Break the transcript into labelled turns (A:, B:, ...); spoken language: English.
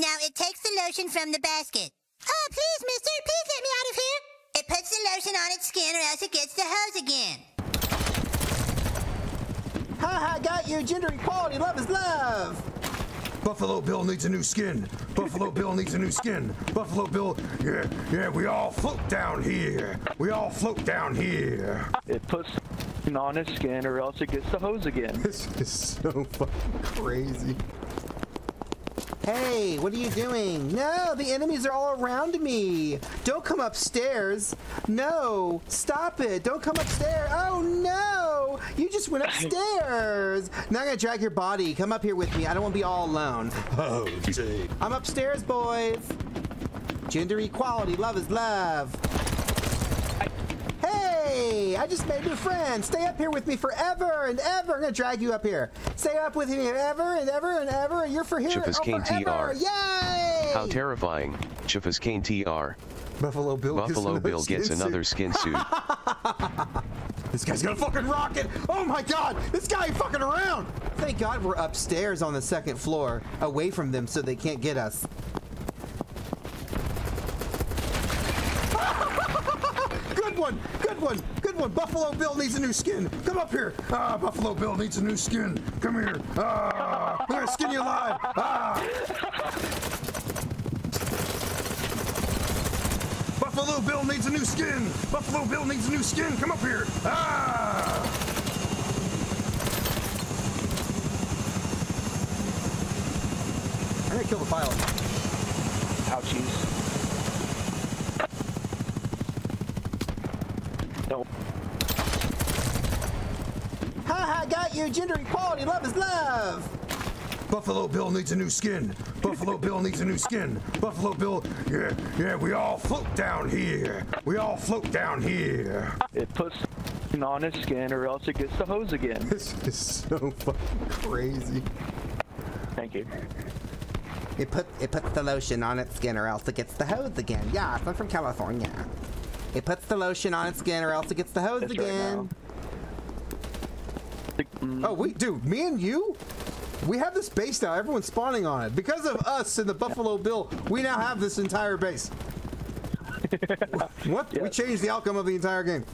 A: Now it takes the lotion from the basket. Oh, please, mister, please let me out of here. It puts the lotion on its skin or else it gets the hose again.
B: Ha ha, got you. Gender equality. Love is love.
C: Buffalo Bill needs a new skin. Buffalo Bill needs a new skin. Buffalo Bill, yeah, yeah, we all float down here. We all float down here.
D: It puts on his skin or else it gets the hose again.
B: This is so fucking crazy. Hey, what are you doing? No, the enemies are all around me. Don't come upstairs. No, stop it. Don't come upstairs. Oh no, you just went upstairs. Now I'm gonna drag your body. Come up here with me. I don't want to be all alone.
C: Oh, gee.
B: I'm upstairs, boys. Gender equality. Love is love. Hey, I just made new friends. Stay up here with me forever and ever. I'm gonna drag you up here. Stay up with me ever and ever and ever. You're for here oh,
E: Kane
B: forever.
E: TR.
B: Yay!
E: How terrifying. Chifus Kane TR.
B: Buffalo Bill
E: Buffalo
B: gets
E: Bill gets another skin suit.
B: This guy's gonna fucking rocket! Oh my god! This guy ain't fucking around! Thank God we're upstairs on the second floor, away from them so they can't get us. good one! Good one! Good one! Buffalo Bill needs a new skin! Come up here!
C: Ah, Buffalo Bill needs a new skin. Come here. Ah, I'm gonna skin you alive. Ah. Buffalo Bill needs a new skin. Buffalo Bill needs a new skin. Come up here. Ah.
B: I'm gonna kill the pilot.
D: Ouchies. No.
B: Ha ha! Got you! Gender equality! Love is love!
C: Buffalo Bill needs a new skin. Buffalo Bill needs a new skin. Buffalo Bill, yeah, yeah, we all float down here. We all float down here.
D: It puts on his skin or else it gets the hose again.
B: This is so fucking crazy.
D: Thank you.
B: It put it puts the lotion on its skin or else it gets the hose again. Yeah, I'm from California. It puts the lotion on its skin or else it gets the hose
D: That's right
B: again.
D: Mm,
B: oh, we dude, me and you, we have this base now. Everyone's spawning on it. Because of us and the Buffalo Bill, we now have this entire base. what? We changed the outcome of the entire game.